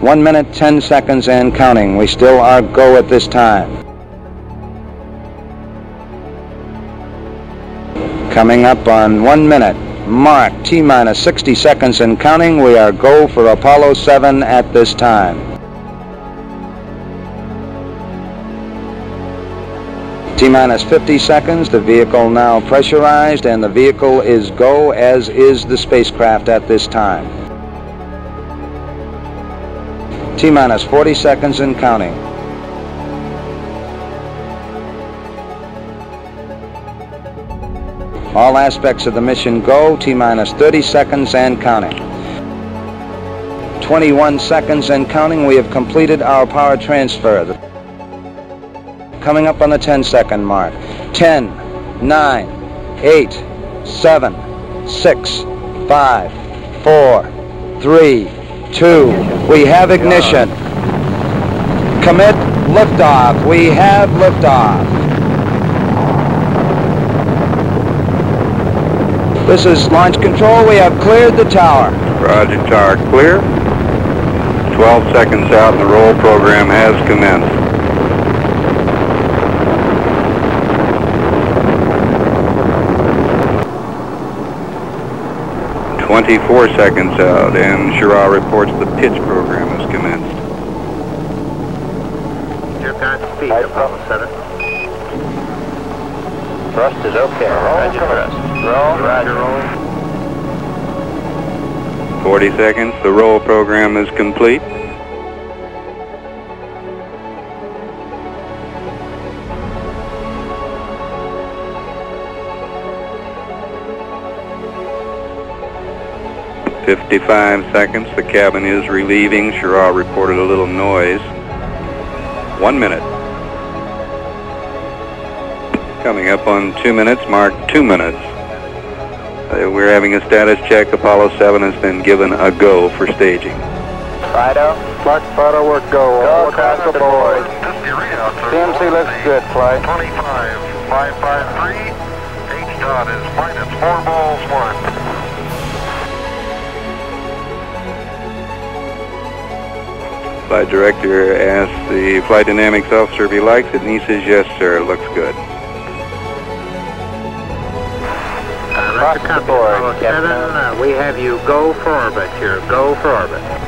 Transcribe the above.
One minute, 10 seconds and counting. We still are go at this time. Coming up on one minute. Mark, T minus 60 seconds and counting. We are go for Apollo 7 at this time. T minus 50 seconds. The vehicle now pressurized and the vehicle is go as is the spacecraft at this time. T minus 40 seconds and counting. All aspects of the mission go. T minus 30 seconds and counting. 21 seconds and counting. We have completed our power transfer. Coming up on the 10 second mark. 10, 9, 8, 7, 6, 5, 4, 3, 2. We have ignition. Commit liftoff. We have liftoff. This is launch control. We have cleared the tower. Roger, tower clear. 12 seconds out and the roll program has commenced. Twenty-four seconds out, and Schirra reports the pitch program has commenced. Your Godspeed, Apollo 7. Thrust is okay. Roger thrust. Roll, roger, roll. Forty seconds. The roll program is complete. Fifty-five seconds. The cabin is relieving. Schirra reported a little noise. One minute. Coming up on two minutes, mark two minutes. Uh, we're having a status check. Apollo 7 has been given a go for staging. Fido. Flight Fido, we're go. Go across the board. CMC looks good, flight. 25, 553. H dot is minus four balls one. Flight director asks the flight dynamics officer if he likes it, and he says, yes, sir, it looks good. Uh, Roger, copy, Apollo 7. Uh, we have you go for orbit here. Go for orbit.